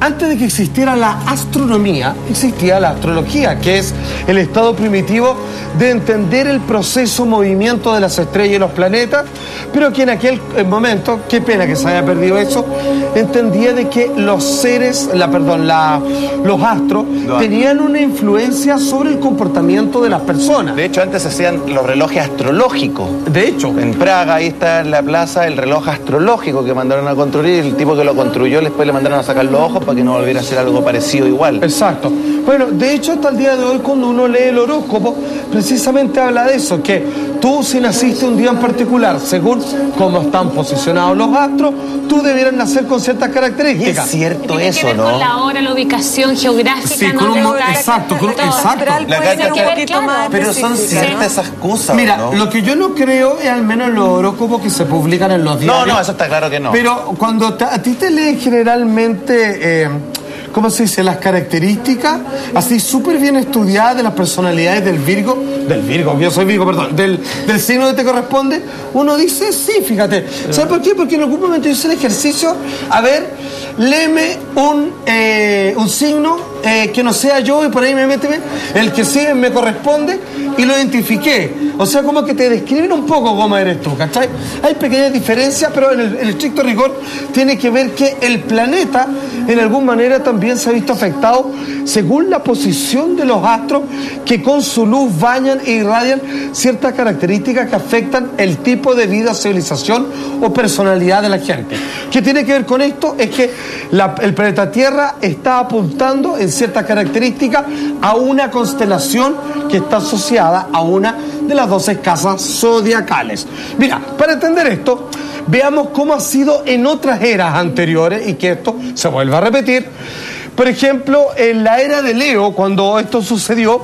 antes de que existiera la astronomía, existía la astrología, que es el estado primitivo de entender el proceso, movimiento de las estrellas y los planetas, pero que en aquel eh, momento, qué pena que se haya perdido eso, entendía de que los seres, la, perdón, la, los astros, tenían una influencia sobre el comportamiento de las personas. De hecho, antes se hacían los relojes astrológicos. De hecho. En Praga, ahí está en la plaza el reloj astrológico que mandaron a construir, el tipo que lo construyó después le mandaron a sacar los ojos para que no volviera a ser algo parecido igual. Exacto. Bueno, de hecho, hasta el día de hoy, cuando uno lee el horóscopo, precisamente habla de eso, que tú si naciste un día en particular, según cómo están posicionados los astros, tú debieras nacer con ciertas características. es cierto Tiene eso, que ver ¿no? con la hora, la ubicación geográfica, Sí, no con un exacto, con exacto. La un que- más Pero son ciertas esas cosas, Mira, ¿no? lo que yo no creo es al menos los horóscopos que se publican en los No, diarios. no, eso está claro que no. Pero cuando te- a ti te leen generalmente, eh, ¿cómo se dice? Las características, así súper bien estudiadas de las personalidades del Virgo, del Virgo, yo soy Virgo, perdón, del, del signo que te corresponde, uno dice, sí, fíjate. ¿Sabes por qué? Porque en algún momento yo hice el ejercicio, a ver, léeme un, eh, un signo eh, que no sea yo y por ahí me méteme, el que sí me corresponde y lo identifiqué. O sea, como que te describen un poco cómo eres tú, ¿cachai? Hay pequeñas diferencias, pero en el, en el estricto rigor tiene que ver que el planeta en alguna manera también se ha visto afectado según la posición de los astros que con su luz bañan e irradian ciertas características que afectan el tipo de vida, civilización o personalidad de la gente. ¿Qué tiene que ver con esto? Es que el planeta Tierra está apuntando en ciertas características a una constelación que está asociada a una de las 12 casas zodiacales. Mira, para entender esto, veamos cómo ha sido en otras eras anteriores y que esto se vuelva a repetir. Por ejemplo, en la era de Leo, cuando esto sucedió,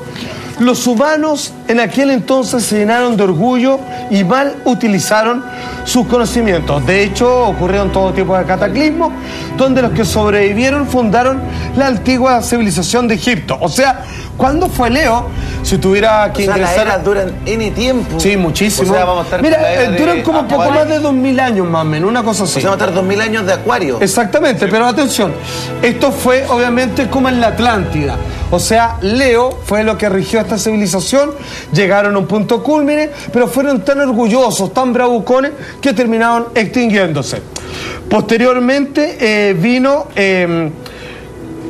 los humanos en aquel entonces se llenaron de orgullo y mal utilizaron sus conocimientos. De hecho, ocurrieron todo tipo de cataclismos, donde los que sobrevivieron fundaron la antigua civilización de Egipto. O sea, ¿cuándo fue Leo? Si tuviera que o sea, las ingresar... eras duran N tiempo. Sí, muchísimo. O sea, vamos a estar Mira, eh, duran como poco Acuario. más de 2000 años más o menos, una cosa así. O sea, vamos a estar 2000 años de acuario. Exactamente, pero atención, esto fue obviamente como en la Atlántida. O sea, Leo fue lo que rigió esta civilización, llegaron a un punto cúlmine, pero fueron tan orgullosos, tan bravucones, que terminaron extinguiéndose. Posteriormente eh, vino eh,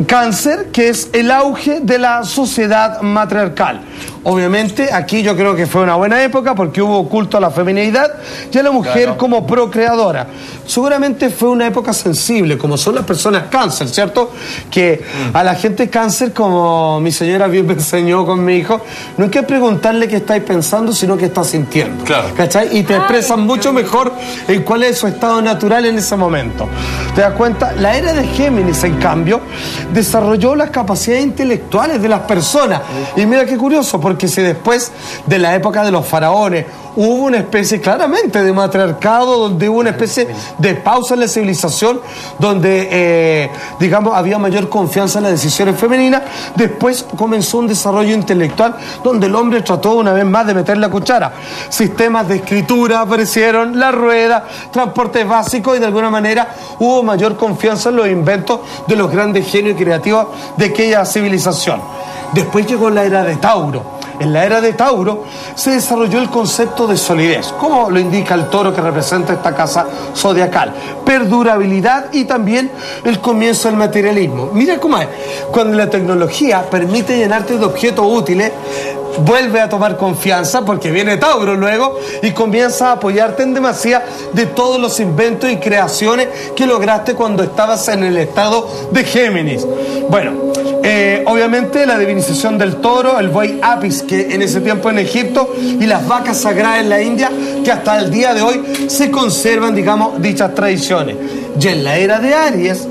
cáncer, que es el auge de la sociedad matriarcal. Obviamente, aquí yo creo que fue una buena época porque hubo culto a la feminidad y a la mujer Claro. como procreadora. Seguramente fue una época sensible, como son las personas cáncer, ¿cierto? Que a la gente cáncer, como mi señora bien me enseñó con mi hijo, no hay que preguntarle qué estáis pensando, sino qué está sintiendo. Claro. ¿Cachai? Y te expresan mucho mejor en cuál es su estado natural en ese momento. ¿Te das cuenta? La era de Géminis, en cambio, desarrolló las capacidades intelectuales de las personas. Y mira qué curioso, porque si después de la época de los faraones hubo una especie claramente de matriarcado, donde hubo una especie de pausa en la civilización, donde, eh, digamos, había mayor confianza en las decisiones femeninas, después comenzó un desarrollo intelectual donde el hombre trató una vez más de meter la cuchara. Sistemas de escritura aparecieron, la rueda, transportes básicos y de alguna manera hubo mayor confianza en los inventos de los grandes genios creativos de aquella civilización. Después llegó la era de Tauro. En la era de Tauro se desarrolló el concepto de solidez, como lo indica el toro que representa esta casa zodiacal. Perdurabilidad y también el comienzo del materialismo. Mira cómo es. Cuando la tecnología permite llenarte de objetos útiles, vuelve a tomar confianza porque viene Tauro luego y comienza a apoyarte en demasía de todos los inventos y creaciones que lograste cuando estabas en el estado de Géminis. Bueno, eh, obviamente la divinización del toro, el buey apis que en ese tiempo en Egipto y las vacas sagradas en la India que hasta el día de hoy se conservan, digamos, dichas tradiciones. Y en la era de Aries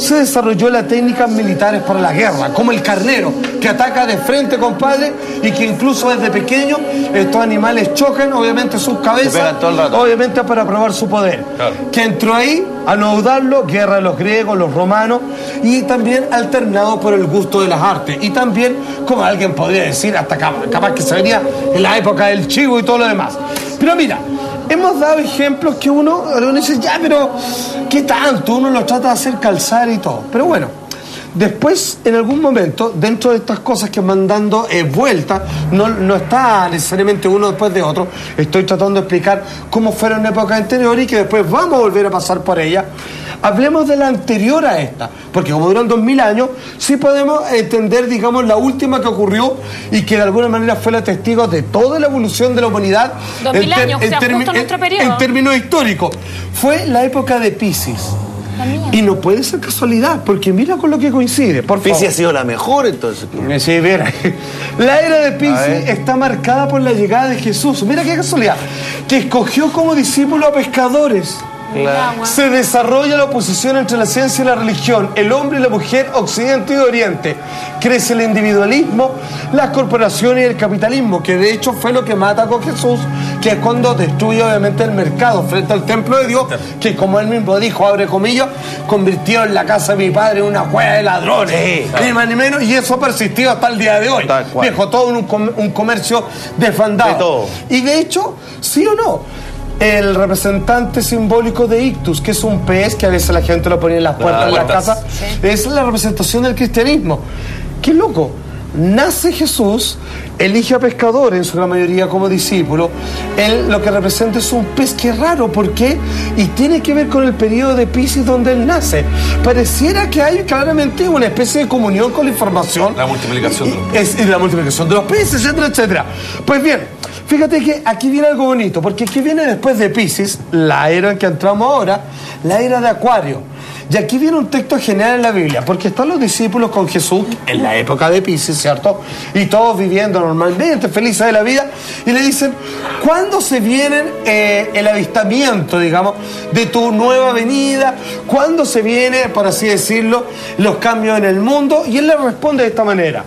se desarrolló las técnicas militares para la guerra, como el carnero, que ataca de frente, compadre, y que incluso desde pequeño estos animales chocan, obviamente, sus cabezas, obviamente para probar su poder. Claro. Que entró ahí, a no dudarlo, guerra de los griegos, los romanos, y también alternado por el gusto de las artes. Y también, como alguien podría decir, hasta capaz, capaz que se venía en la época del chivo y todo lo demás. Pero mira, hemos dado ejemplos que uno, dice, ya, pero ¿qué tanto? Uno lo trata de hacer calzar y todo. Pero bueno, Después, en algún momento, dentro de estas cosas que van dando eh, vueltas, no, no está necesariamente uno después de otro, estoy tratando de explicar cómo fueron épocas anteriores y que después vamos a volver a pasar por ellas. Hablemos de la anterior a esta, porque como duran dos mil años, sí podemos entender, digamos, la última que ocurrió y que de alguna manera fue la testigo de toda la evolución de la humanidad Dos mil años, o sea, termi- justo nuestro periodo. en términos históricos. Fue la época de Pisces. Y no puede ser casualidad, porque mira con lo que coincide. Por favor. Pisces ha sido la mejor entonces. Sí, mira. La era de Pisces está marcada por la llegada de Jesús. Mira qué casualidad. Que escogió como discípulo a pescadores. Se desarrolla la oposición entre la ciencia y la religión, el hombre y la mujer, occidente y oriente. Crece el individualismo, las corporaciones y el capitalismo, que de hecho fue lo que mata con Jesús, que es cuando destruye obviamente el mercado frente al templo de Dios, que como él mismo dijo, abre comillas, convirtió en la casa de mi padre en una cueva de ladrones. Sí. Ni más ni menos, y eso ha persistido hasta el día de hoy. Viejo, todo un, com- un comercio desfandado. De todo. Y de hecho, sí o no, el representante simbólico de Ictus, que es un pez que a veces la gente lo ponía en las puertas de la puertas. casa, es la representación del cristianismo. Qué loco. Nace Jesús, elige a pescadores, en su gran mayoría como discípulo. Él lo que representa es un pez que es raro. ¿Por qué? Y tiene que ver con el periodo de Pisces donde él nace. Pareciera que hay claramente una especie de comunión con la información. La multiplicación de los Y- es, y la multiplicación de los peces, etcétera, etcétera. Pues bien, fíjate que aquí viene algo bonito, porque aquí viene después de Pisces, la era en que entramos ahora, la era de Acuario. Y aquí viene un texto genial en la Biblia, porque están los discípulos con Jesús en la época de Pisces, ¿cierto? Y todos viviendo normalmente, felices de la vida, y le dicen, ¿cuándo se viene eh, el avistamiento, digamos, de tu nueva venida? ¿Cuándo se viene, por así decirlo, los cambios en el mundo? Y él le responde de esta manera.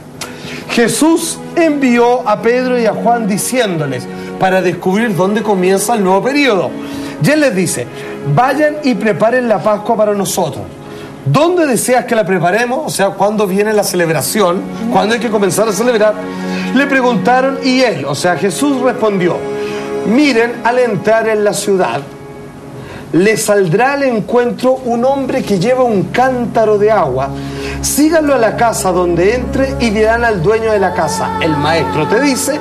Jesús envió a Pedro y a Juan diciéndoles para descubrir dónde comienza el nuevo periodo. Y él les dice, vayan y preparen la Pascua para nosotros. ¿Dónde deseas que la preparemos? O sea, ¿cuándo viene la celebración? ¿Cuándo hay que comenzar a celebrar? Le preguntaron y él, o sea, Jesús respondió, miren al entrar en la ciudad, le saldrá al encuentro un hombre que lleva un cántaro de agua. Síganlo a la casa donde entre y dirán al dueño de la casa, el maestro te dice,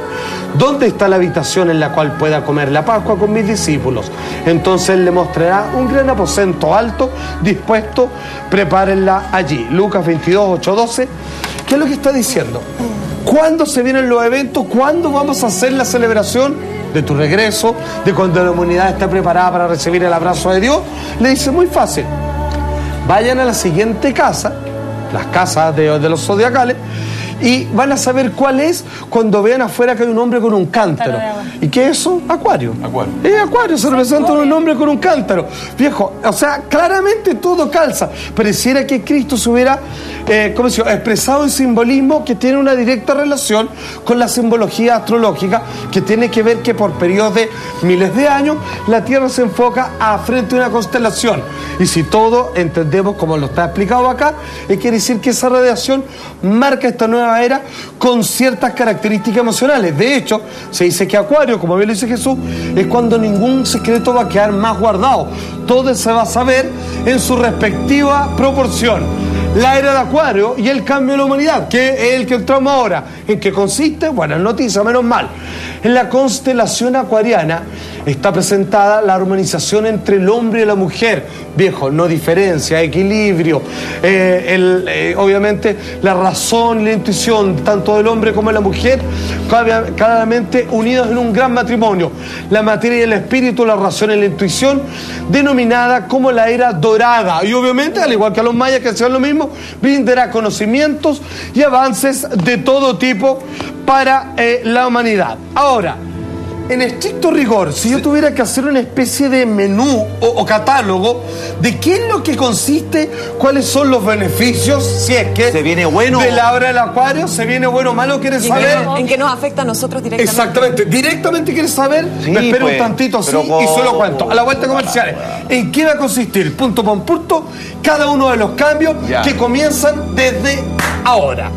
¿dónde está la habitación en la cual pueda comer la Pascua con mis discípulos? Entonces él le mostrará un gran aposento alto, dispuesto, prepárenla allí. Lucas 22, 8, 12. ¿Qué es lo que está diciendo? ¿Cuándo se vienen los eventos? ¿Cuándo vamos a hacer la celebración de tu regreso? ¿De cuando la humanidad está preparada para recibir el abrazo de Dios? Le dice muy fácil. Vayan a la siguiente casa, las casas de, de los zodiacales, y van a saber cuál es cuando vean afuera que hay un hombre con un cántaro. ¿Y qué es eso? Acuario. Acuario. Es acuario, se representa un hombre con un cántaro. Viejo, o sea, claramente todo calza. Pareciera que Cristo se hubiera, eh, ¿cómo se llama? expresado en simbolismo que tiene una directa relación con la simbología astrológica, que tiene que ver que por periodos de miles de años la Tierra se enfoca a frente a una constelación. Y si todo entendemos como lo está explicado acá, eh, quiere decir que esa radiación marca esta nueva era con ciertas características emocionales. De hecho, se dice que Acuario, como bien lo dice Jesús, es cuando ningún secreto va a quedar más guardado. Todo se va a saber en su respectiva proporción. La era de Acuario y el cambio de la humanidad, que es el que entramos ahora. ¿En qué consiste? Buenas noticias, menos mal. En la constelación acuariana está presentada la armonización entre el hombre y la mujer. Viejo, no diferencia, equilibrio, eh, eh, obviamente la razón y la intuición, tanto del hombre como de la mujer, claramente unidos en un gran matrimonio. La materia y el espíritu, la razón y la intuición, denominada como la era dorada. Y obviamente, al igual que a los mayas que hacían lo mismo, brindará conocimientos y avances de todo tipo para eh, la humanidad. Ahora, en estricto rigor, si yo tuviera que hacer una especie de menú o, o catálogo de qué es lo que consiste, cuáles son los beneficios, si es que ¿Se viene bueno? de la hora del acuario, se viene bueno o malo, ¿quieres ¿Y en qué saber? ¿En qué nos afecta a nosotros directamente? Exactamente, directamente quieres saber, Sí, me espero pues, un tantito así pero y solo cuento. A la vuelta comerciales. ¿En qué va a consistir? Punto por punto, cada uno de los cambios Ya. que comienzan desde ahora.